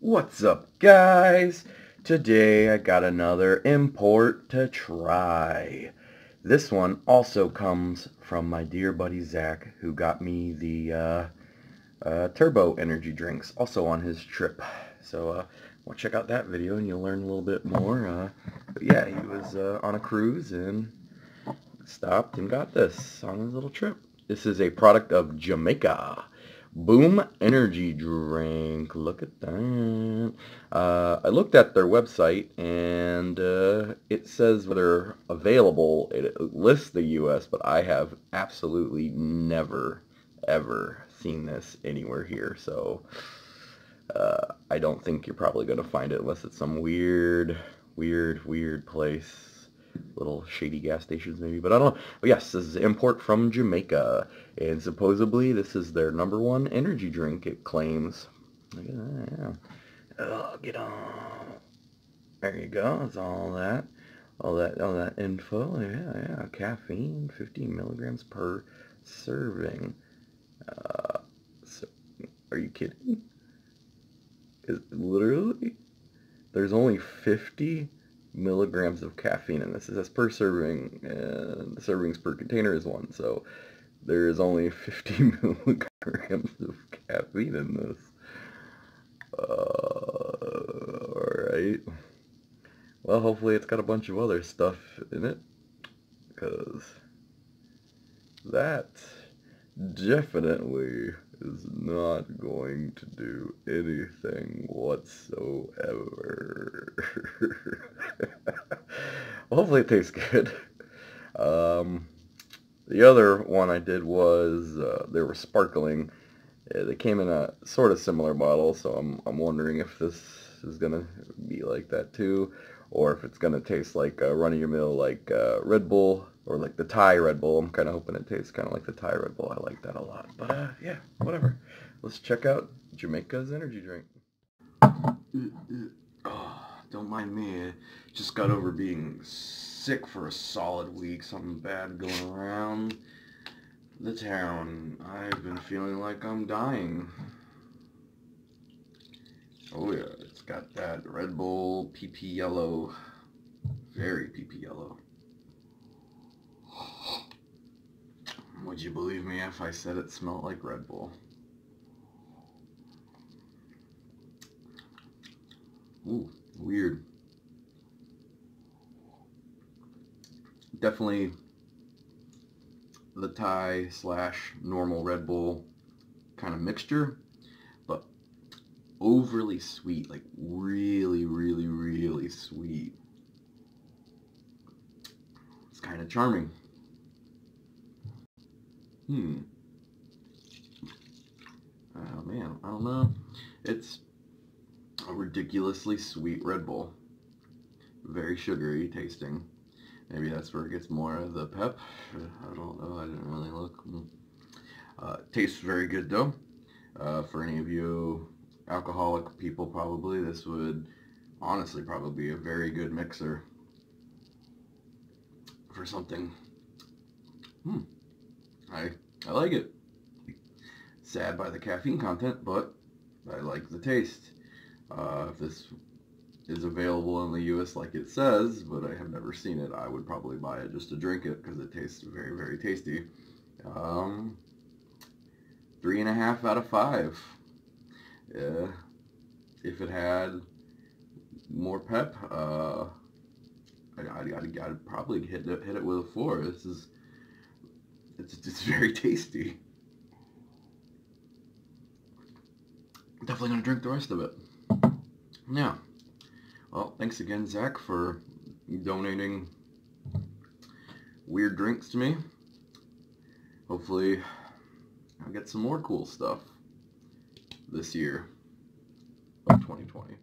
What's up guys? Today I got another import to try. This one also comes from my dear buddy Zak who got me the uh, uh, Turbo energy drinks also on his trip. So uh, well, check out that video and you'll learn a little bit more. Uh, but yeah, he was uh, on a cruise and stopped and got this on his little trip. This is a product of Jamaica. Boom Energy Drink. Look at that. Uh, I looked at their website and uh, it says they're available. It lists the U.S., but I have absolutely never, ever seen this anywhere here. So uh, I don't think you're probably going to find it unless it's some weird, weird, weird place little shady gas stations maybe, but I don't know. But yes, this is import from Jamaica, and supposedly this is their number one energy drink, it claims. Look at that, yeah. Oh, get on. There you go, it's all that. All that, all that info, yeah, yeah. Caffeine, 15 milligrams per serving. Uh, so, are you kidding? Is literally? There's only 50 milligrams of caffeine in this. It says per serving, and the servings per container is one. So there is only 50 milligrams of caffeine in this. Uh, Alright. Well, hopefully it's got a bunch of other stuff in it. Because that definitely is not going to do anything whatsoever. hopefully it tastes good. Um, the other one I did was, uh, they were sparkling. Uh, they came in a sort of similar bottle, so I'm, I'm wondering if this is going to be like that too, or if it's going to taste like a run-of-your-mill like uh, Red Bull or like the Thai Red Bull. I'm kind of hoping it tastes kind of like the Thai Red Bull. I like that a lot. But uh, yeah, whatever. Let's check out Jamaica's energy drink. Oh, don't mind me. Just got over being sick for a solid week. Something bad going around the town. I've been feeling like I'm dying. Oh yeah, got that Red Bull PP yellow. Very PP yellow. Would you believe me if I said it smelled like Red Bull? Ooh, weird. Definitely the Thai slash normal Red Bull kind of mixture, overly sweet, like really, really, really sweet. It's kind of charming. Hmm. Oh man, I don't know. It's a ridiculously sweet Red Bull. Very sugary tasting. Maybe that's where it gets more of the pep. I don't know. I didn't really look. Hmm. Uh, tastes very good though. Uh, for any of you alcoholic people probably, this would honestly probably be a very good mixer for something. Hmm. I, I like it. Sad by the caffeine content, but I like the taste. Uh, if this is available in the U.S. like it says, but I have never seen it, I would probably buy it just to drink it because it tastes very, very tasty. Um, three and a half out of five. Yeah. If it had more pep, uh, I, I'd, I'd, probably hit it, hit it with a four. This is it's just very tasty. Definitely going to drink the rest of it. Yeah. Well, thanks again, Zak, for donating weird drinks to me. Hopefully, I'll get some more cool stuff this year of 2020.